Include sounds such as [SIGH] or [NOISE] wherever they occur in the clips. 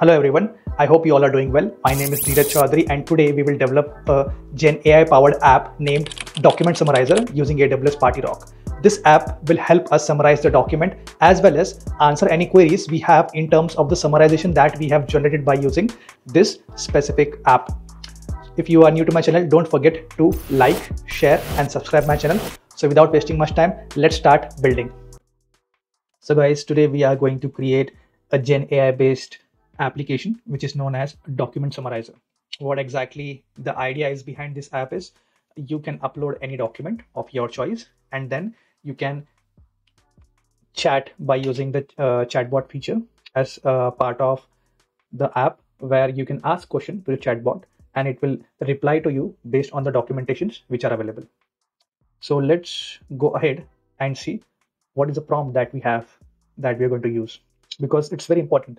Hello everyone, I hope you all are doing well. My name is Dheeraj Chaudhary and today we will develop a Gen AI powered app named Document Summarizer using AWS PartyRock. This app will help us summarize the document as well as answer any queries we have in terms of the summarization that we have generated by using this specific app. If you are new to my channel, don't forget to like, share and subscribe my channel. So without wasting much time, let's start building. So guys, today we are going to create a Gen AI based application, which is known as Document Summarizer. What exactly the idea is behind this app is you can upload any document of your choice and then you can chat by using the uh, chatbot feature as part of the app where you can ask question to the chatbot and it will reply to you based on the documentations which are available. So let's go ahead and see what is the prompt that we have that we are going to use because it's very important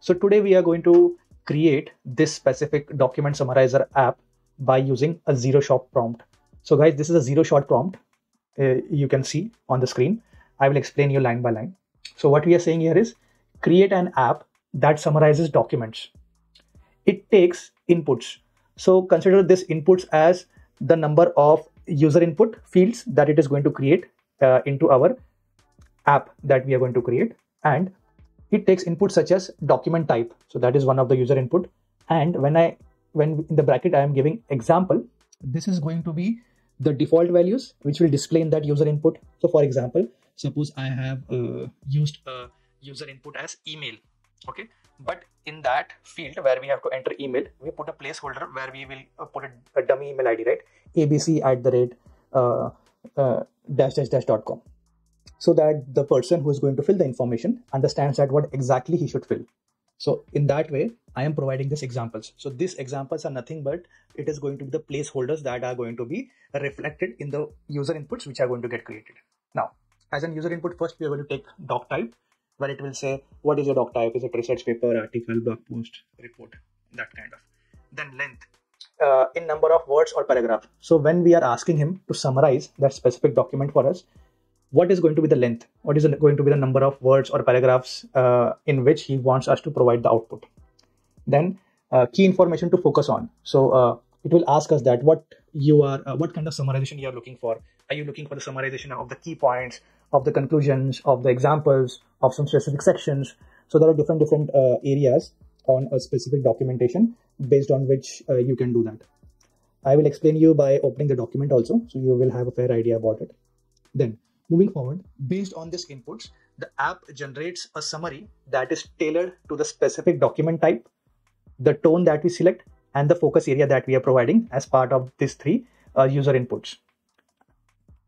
so today we are going to create this specific document summarizer app by using a zero shot prompt. So guys, this is a zero shot prompt. Uh, you can see on the screen. I will explain you line by line. So what we are saying here is create an app that summarizes documents. It takes inputs. So consider this inputs as the number of user input fields that it is going to create uh, into our app that we are going to create and it takes input such as document type. So that is one of the user input. And when i when in the bracket i am giving example. This is going to be the default values which will display in that user input. So for example suppose i have uh, used a user input as email. Okay. But in that field where we have to enter email we put a placeholder where we will uh, put a, a, dummy email id right? Abc at the rate uh, uh, dash dash dash dot com so that the person who is going to fill the information understands that what exactly he should fill. So in that way, I am providing these examples. So these examples are nothing but it is going to be the placeholders that are going to be reflected in the user inputs which are going to get created. Now, as an user input, first we are going to take doc type where it will say, what is your doc type? Is it research paper, article, blog post, report, that kind of. Then length, uh, in number of words or paragraph. So when we are asking him to summarize that specific document for us, what is going to be the length? What is going to be the number of words or paragraphs uh, in which he wants us to provide the output? Then uh, key information to focus on. So uh, it will ask us that what you are uh, what kind of summarization you are looking for. Are you looking for the summarization of the key points of the conclusions of the examples of some specific sections? So there are different different uh, areas on a specific documentation based on which uh, you can do that. I will explain you by opening the document also so you will have a fair idea about it. Then Moving forward, based on these inputs, the app generates a summary that is tailored to the specific document type, the tone that we select, and the focus area that we are providing as part of these three uh, user inputs.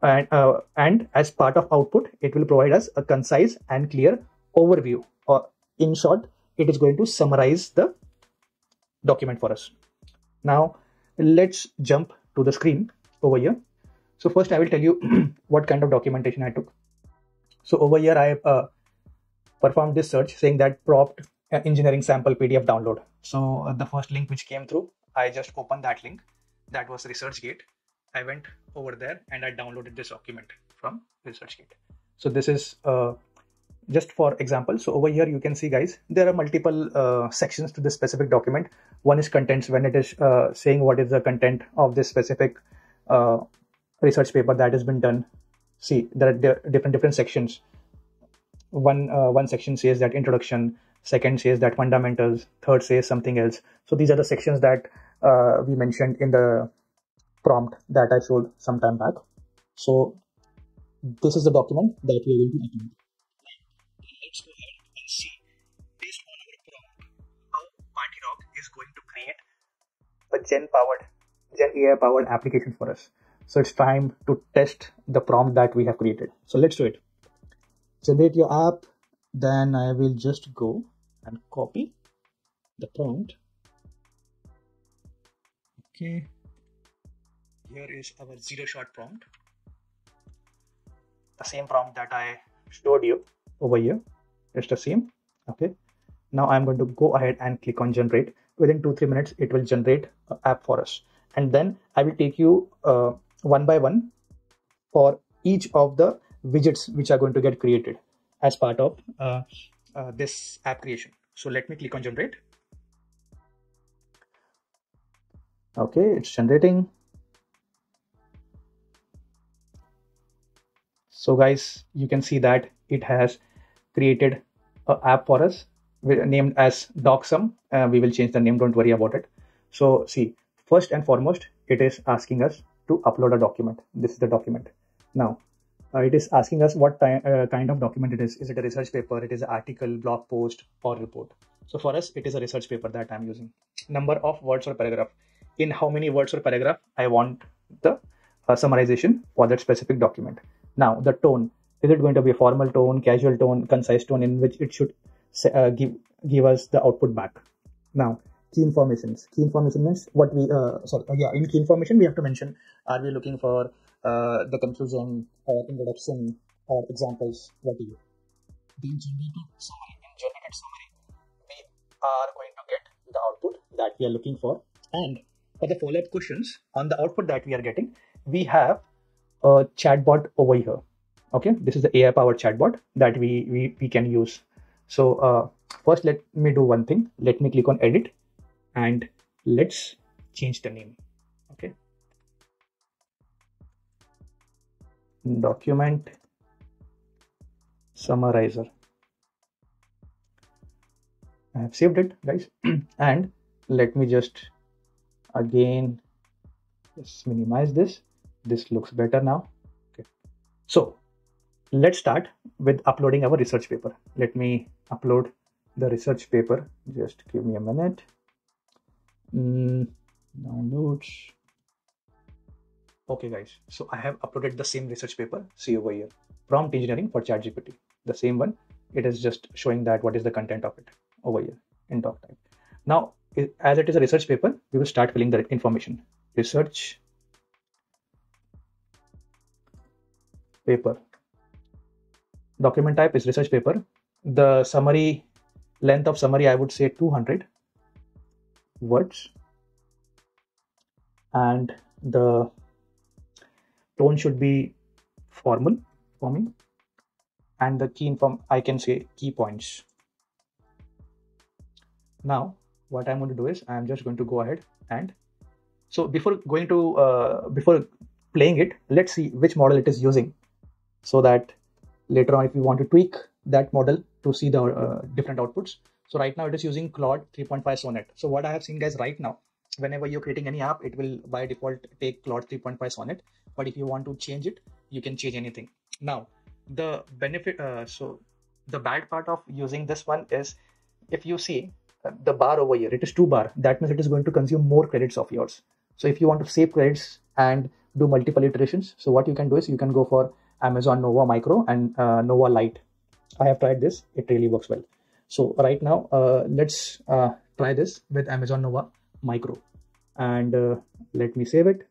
And, uh, and as part of output, it will provide us a concise and clear overview. Or in short, it is going to summarize the document for us. Now, let's jump to the screen over here so first I will tell you [CLEARS THROAT] what kind of documentation I took. So over here I uh, performed this search saying that prompt uh, engineering sample PDF download. So uh, the first link which came through, I just opened that link. That was ResearchGate. I went over there and I downloaded this document from ResearchGate. So this is uh, just for example. So over here you can see guys, there are multiple uh, sections to this specific document. One is contents when it is uh, saying what is the content of this specific uh, research paper that has been done. See there are different different sections. One uh, one section says that introduction second says that fundamentals third says something else. So these are the sections that uh, we mentioned in the prompt that i showed some time back. So this is the document that we are going to implement let's go ahead and see based on our prompt how PartyRock is going to create a gen powered gen ai powered application for us so it's time to test the prompt that we have created. So let's do it. Generate your app. Then I will just go and copy the prompt. Okay. Here is our zero shot prompt. The same prompt that I showed you over here. It's the same. Okay. Now I'm going to go ahead and click on generate. Within two, three minutes, it will generate an app for us. And then I will take you uh, one by one for each of the widgets which are going to get created as part of uh, uh, this app creation. So let me click on generate. Okay, it's generating. So guys, you can see that it has created an app for us named as DocSum. Uh, we will change the name, don't worry about it. So see, first and foremost, it is asking us to upload a document. This is the document. Now, uh, it is asking us what uh, kind of document it is. Is it a research paper? It is an article, blog post, or report. So for us, it is a research paper that I'm using. Number of words or paragraph. In how many words or paragraph I want the uh, summarization for that specific document. Now, the tone. Is it going to be a formal tone, casual tone, concise tone in which it should uh, give give us the output back? Now, key informations. Key information means what we uh, sorry uh, yeah in key information we have to mention are we looking for uh, the conclusion or introduction or examples? What do you generated summary in generated summary we are going to get the output that we are looking for. And for the follow-up questions on the output that we are getting we have a chatbot over here. Okay this is the ai powered chatbot that we we, we can use. So uh, first let me do one thing. Let me click on edit and let's change the name okay? Document summarizer. I have saved it guys. [CLEARS THROAT] And let me just again just minimize this. This looks better now. Okay. So let's start with uploading our research paper. Let me upload the research paper. Just give me a minute mm, downloads. Okay guys. So i have uploaded the same research paper see over here prompt engineering for ChatGPT. The same one it is just showing that what is the content of it over here in doc type now as it is a research paper we will start filling the information. Research paper. Document type is research paper. The summary length of summary i would say 200 words and the tone should be formal for me and the key inform I can say key points. Now what I'm going to do is I'm just going to go ahead and so before going to uh, before playing it let's see which model it is using so that later on if we want to tweak that model to see the uh, different outputs so right now it is using Claude 3.5 Sonnet. So what I have seen guys right now, whenever you're creating any app, it will by default take Claude 3.5 Sonnet. But if you want to change it, you can change anything. Now, the benefit, uh, so the bad part of using this one is if you see uh, the bar over here, it is two bar. That means it is going to consume more credits of yours. So if you want to save credits and do multiple iterations, so what you can do is you can go for Amazon Nova Micro and uh, Nova Lite. I have tried this; it really works well. So right now, uh, let's uh, try this with Amazon Nova Micro and uh, let me save it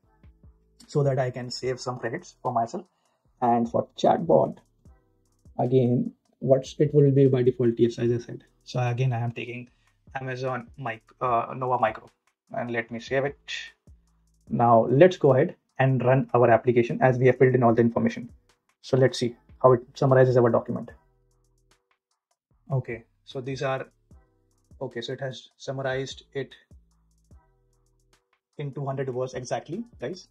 so that I can save some credits for myself. And for chatbot, again, what's it will be by default, yes, as I said. So again, I am taking Amazon mic, uh, Nova Micro and let me save it. Now let's go ahead and run our application as we have filled in all the information. So let's see how it summarizes our document. Okay, so these are okay so it has summarized it in 200 words exactly guys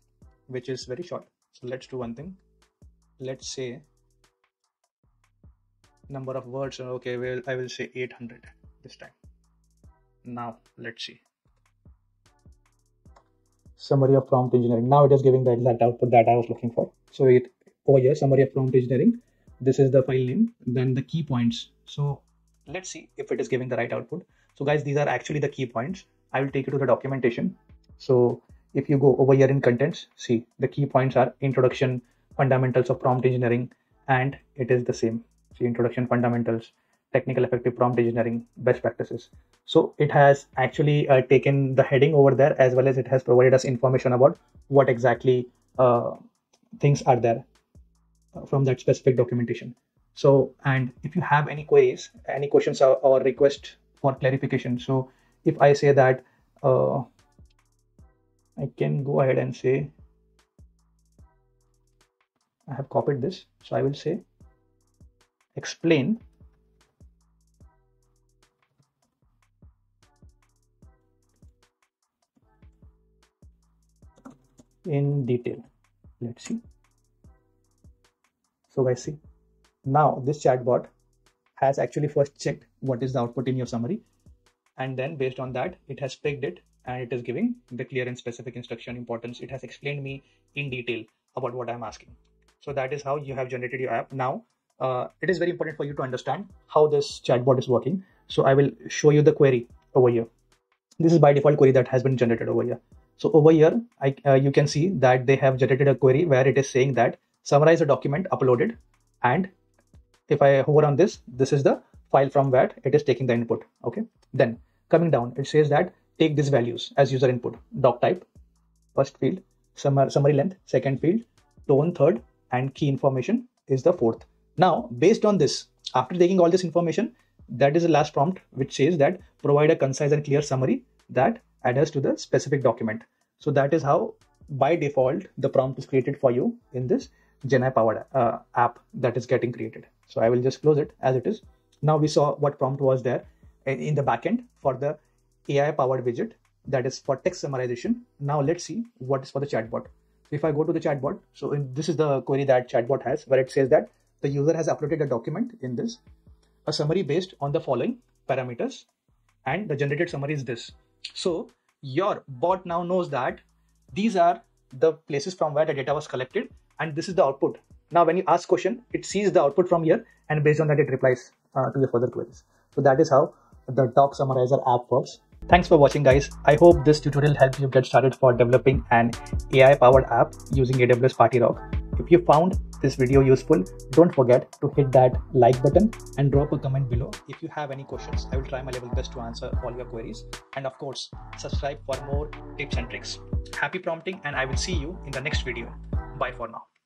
which is very short. So let's do one thing. Let's say number of words okay well i will say 800 this time. Now let's see. Summary of prompt engineering. Now it is giving the exact output that i was looking for. So it oh, over here summary of prompt engineering. This is the file name then the key points. So let's see if it is giving the right output. So guys these are actually the key points. I will take you to the documentation. So if you go over here in contents see the key points are introduction fundamentals of prompt engineering and it is the same. See introduction fundamentals technical effective prompt engineering best practices. So it has actually uh, taken the heading over there as well as it has provided us information about what exactly uh, things are there uh, from that specific documentation so, and if you have any queries, any questions or, or request for clarification. So if I say that, uh, I can go ahead and say, I have copied this. So I will say, explain in detail. Let's see. So guys see, now this chatbot has actually first checked what is the output in your summary. And then based on that, it has picked it and it is giving the clear and specific instruction importance. It has explained me in detail about what I'm asking. So that is how you have generated your app. Now, uh, it is very important for you to understand how this chatbot is working. So I will show you the query over here. This is by default query that has been generated over here. So over here, I, uh, you can see that they have generated a query where it is saying that summarize a document uploaded. And if I hover on this, this is the file from where it is taking the input. Okay. Then coming down, it says that take these values as user input, doc type, first field, summary length, second field, tone, third, and key information is the fourth. Now, based on this, after taking all this information, that is the last prompt which says that provide a concise and clear summary that adheres to the specific document. So that is how by default the prompt is created for you in this GenAI powered uh, app that is getting created. So I will just close it as it is. Now we saw what prompt was there in the backend for the AI powered widget that is for text summarization. Now let's see what is for the chatbot. If I go to the chatbot, so in, this is the query that chatbot has where it says that the user has uploaded a document in this, a summary based on the following parameters and the generated summary is this. So your bot now knows that these are the places from where the data was collected and this is the output. Now when you ask question, it sees the output from here and based on that it replies uh, to your further queries. So that is how the Doc Summarizer app works. Thanks for watching guys. I hope this tutorial helped you get started for developing an AI powered app using AWS PartyRock. If you found this video useful, don't forget to hit that like button and drop a comment below. If you have any questions, I will try my level best to answer all your queries. And of course, subscribe for more tips and tricks. Happy prompting and I will see you in the next video. Bye for now.